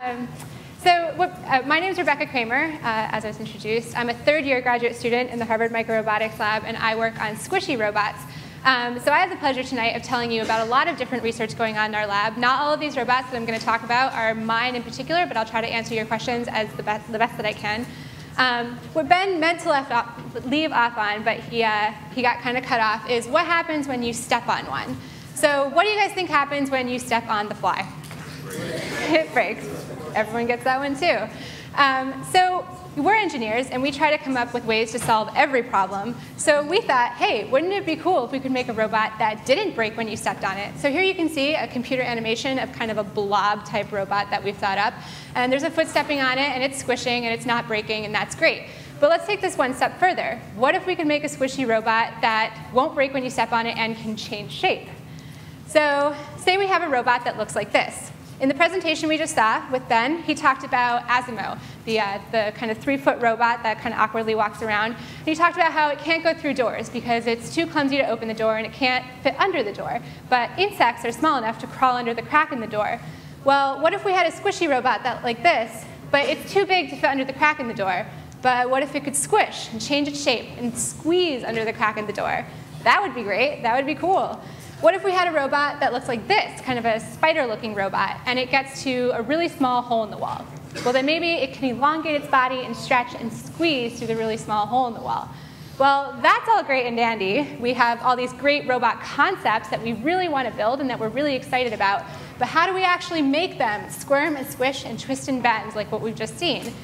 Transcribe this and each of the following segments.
Um, so uh, my name is Rebecca Kramer, uh, as I was introduced. I'm a third year graduate student in the Harvard Microrobotics Lab, and I work on squishy robots. Um, so I have the pleasure tonight of telling you about a lot of different research going on in our lab. Not all of these robots that I'm going to talk about are mine in particular, but I'll try to answer your questions as the best, the best that I can. Um, what Ben meant to off, leave off on, but he, uh, he got kind of cut off, is what happens when you step on one. So what do you guys think happens when you step on the fly? it breaks everyone gets that one too. Um, so we're engineers, and we try to come up with ways to solve every problem. So we thought, hey, wouldn't it be cool if we could make a robot that didn't break when you stepped on it? So here you can see a computer animation of kind of a blob type robot that we've thought up. And there's a foot stepping on it, and it's squishing, and it's not breaking, and that's great. But let's take this one step further. What if we could make a squishy robot that won't break when you step on it and can change shape? So say we have a robot that looks like this. In the presentation we just saw with Ben, he talked about Asimo, the, uh, the kind of three-foot robot that kind of awkwardly walks around. And he talked about how it can't go through doors because it's too clumsy to open the door and it can't fit under the door. But insects are small enough to crawl under the crack in the door. Well, what if we had a squishy robot that, like this, but it's too big to fit under the crack in the door? But what if it could squish and change its shape and squeeze under the crack in the door? That would be great. That would be cool. What if we had a robot that looks like this, kind of a spider-looking robot, and it gets to a really small hole in the wall? Well, then maybe it can elongate its body and stretch and squeeze through the really small hole in the wall. Well, that's all great and dandy. We have all these great robot concepts that we really want to build and that we're really excited about. But how do we actually make them squirm and squish and twist and bend like what we've just seen?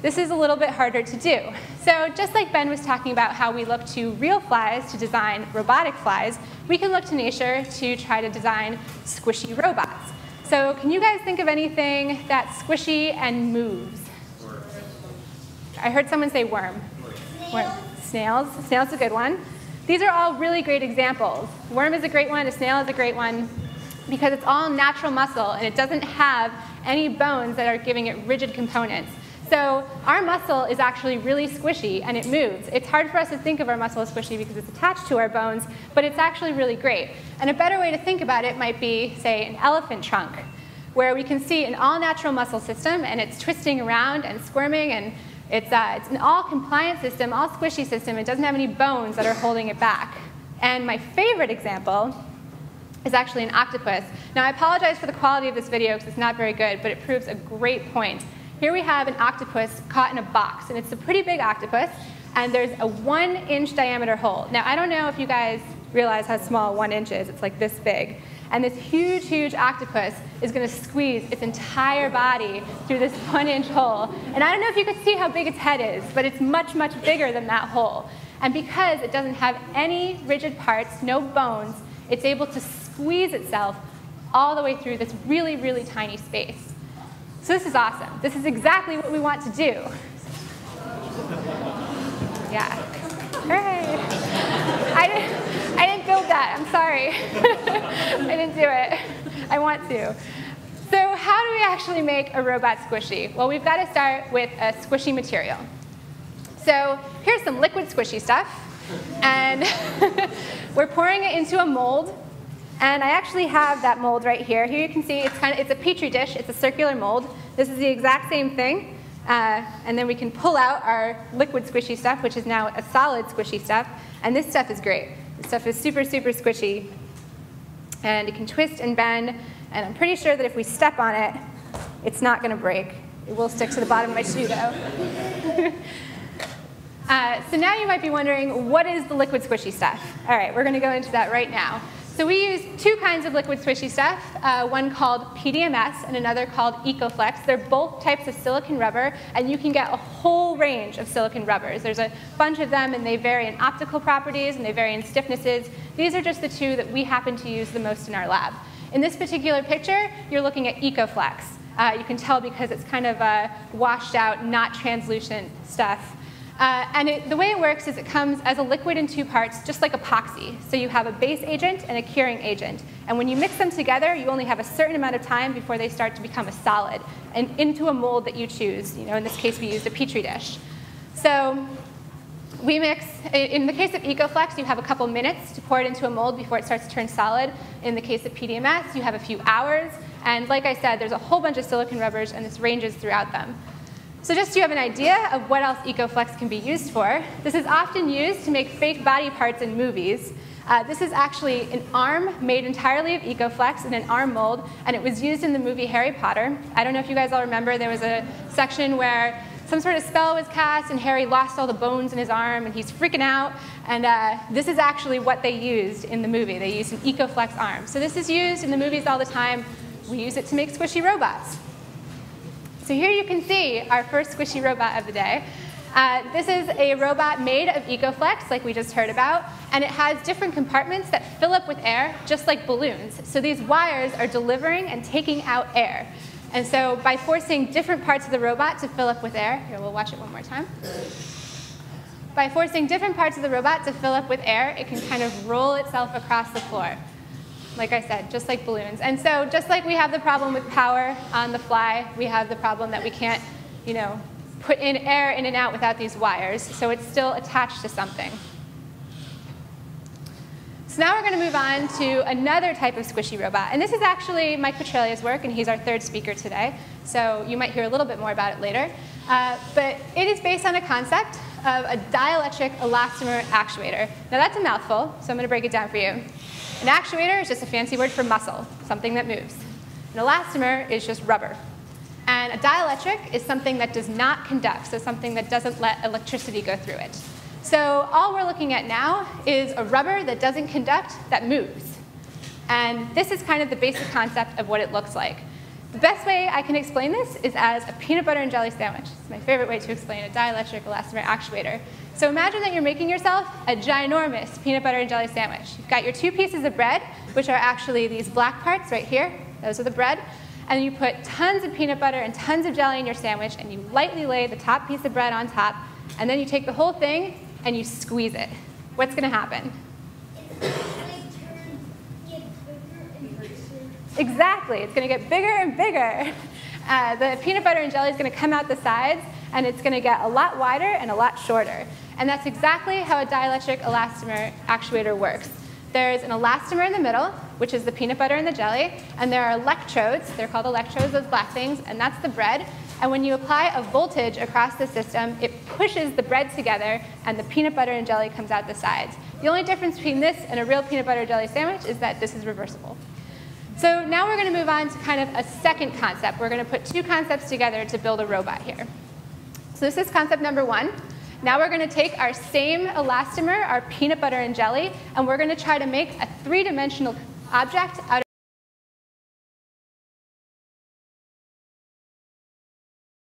This is a little bit harder to do. So just like Ben was talking about how we look to real flies to design robotic flies, we can look to nature to try to design squishy robots. So can you guys think of anything that's squishy and moves? I heard someone say worm. Worm. Snails. Snail's a good one. These are all really great examples. Worm is a great one, a snail is a great one, because it's all natural muscle and it doesn't have any bones that are giving it rigid components. So our muscle is actually really squishy and it moves. It's hard for us to think of our muscle as squishy because it's attached to our bones, but it's actually really great. And a better way to think about it might be, say, an elephant trunk, where we can see an all-natural muscle system and it's twisting around and squirming and it's, uh, it's an all-compliant system, all squishy system. It doesn't have any bones that are holding it back. And my favorite example is actually an octopus. Now, I apologize for the quality of this video because it's not very good, but it proves a great point. Here we have an octopus caught in a box, and it's a pretty big octopus, and there's a one inch diameter hole. Now, I don't know if you guys realize how small one inch is. It's like this big. And this huge, huge octopus is going to squeeze its entire body through this one inch hole. And I don't know if you could see how big its head is, but it's much, much bigger than that hole. And because it doesn't have any rigid parts, no bones, it's able to squeeze itself all the way through this really, really tiny space. So this is awesome. This is exactly what we want to do. Yeah. Hooray. I didn't, I didn't build that. I'm sorry. I didn't do it. I want to. So how do we actually make a robot squishy? Well, we've got to start with a squishy material. So here's some liquid squishy stuff. And we're pouring it into a mold and I actually have that mold right here. Here you can see it's, kind of, it's a petri dish. It's a circular mold. This is the exact same thing. Uh, and then we can pull out our liquid squishy stuff, which is now a solid squishy stuff. And this stuff is great. This stuff is super, super squishy. And it can twist and bend. And I'm pretty sure that if we step on it, it's not going to break. It will stick to the bottom of my shoe, though. uh, so now you might be wondering, what is the liquid squishy stuff? All right, we're going to go into that right now. So we use two kinds of liquid swishy stuff, uh, one called PDMS and another called EcoFlex. They're both types of silicon rubber, and you can get a whole range of silicon rubbers. There's a bunch of them, and they vary in optical properties, and they vary in stiffnesses. These are just the two that we happen to use the most in our lab. In this particular picture, you're looking at EcoFlex. Uh, you can tell because it's kind of a washed out, not translucent stuff. Uh, and it, the way it works is it comes as a liquid in two parts, just like epoxy. So you have a base agent and a curing agent. And when you mix them together, you only have a certain amount of time before they start to become a solid and into a mold that you choose. You know, in this case, we used a petri dish. So we mix, in the case of EcoFlex, you have a couple minutes to pour it into a mold before it starts to turn solid. In the case of PDMS, you have a few hours. And like I said, there's a whole bunch of silicon rubbers, and this ranges throughout them. So just so you have an idea of what else EcoFlex can be used for, this is often used to make fake body parts in movies. Uh, this is actually an arm made entirely of EcoFlex in an arm mold, and it was used in the movie Harry Potter. I don't know if you guys all remember, there was a section where some sort of spell was cast, and Harry lost all the bones in his arm, and he's freaking out. And uh, this is actually what they used in the movie. They used an EcoFlex arm. So this is used in the movies all the time. We use it to make squishy robots. So here you can see our first squishy robot of the day. Uh, this is a robot made of EcoFlex, like we just heard about, and it has different compartments that fill up with air, just like balloons. So these wires are delivering and taking out air. And so by forcing different parts of the robot to fill up with air, here, we'll watch it one more time. By forcing different parts of the robot to fill up with air, it can kind of roll itself across the floor. Like I said, just like balloons. And so just like we have the problem with power on the fly, we have the problem that we can't, you know, put in air in and out without these wires, so it's still attached to something. So now we're going to move on to another type of squishy robot. And this is actually Mike Petralia's work, and he's our third speaker today. So you might hear a little bit more about it later. Uh, but it is based on a concept of a dielectric elastomer actuator. Now that's a mouthful, so I'm going to break it down for you. An actuator is just a fancy word for muscle, something that moves. An elastomer is just rubber. And a dielectric is something that does not conduct, so something that doesn't let electricity go through it. So all we're looking at now is a rubber that doesn't conduct, that moves. And this is kind of the basic concept of what it looks like. The best way I can explain this is as a peanut butter and jelly sandwich. It's my favorite way to explain a dielectric elastomer actuator. So imagine that you're making yourself a ginormous peanut butter and jelly sandwich. You've got your two pieces of bread, which are actually these black parts right here. Those are the bread and you put tons of peanut butter and tons of jelly in your sandwich, and you lightly lay the top piece of bread on top, and then you take the whole thing and you squeeze it. What's going to happen? Exactly. It's going to get bigger and bigger. Uh, the peanut butter and jelly is going to come out the sides, and it's going to get a lot wider and a lot shorter. And that's exactly how a dielectric elastomer actuator works. There's an elastomer in the middle, which is the peanut butter and the jelly, and there are electrodes, they're called electrodes, those black things, and that's the bread. And when you apply a voltage across the system, it pushes the bread together, and the peanut butter and jelly comes out the sides. The only difference between this and a real peanut butter jelly sandwich is that this is reversible. So now we're going to move on to kind of a second concept. We're going to put two concepts together to build a robot here. So this is concept number one. Now we're going to take our same elastomer, our peanut butter and jelly, and we're going to try to make a three-dimensional object out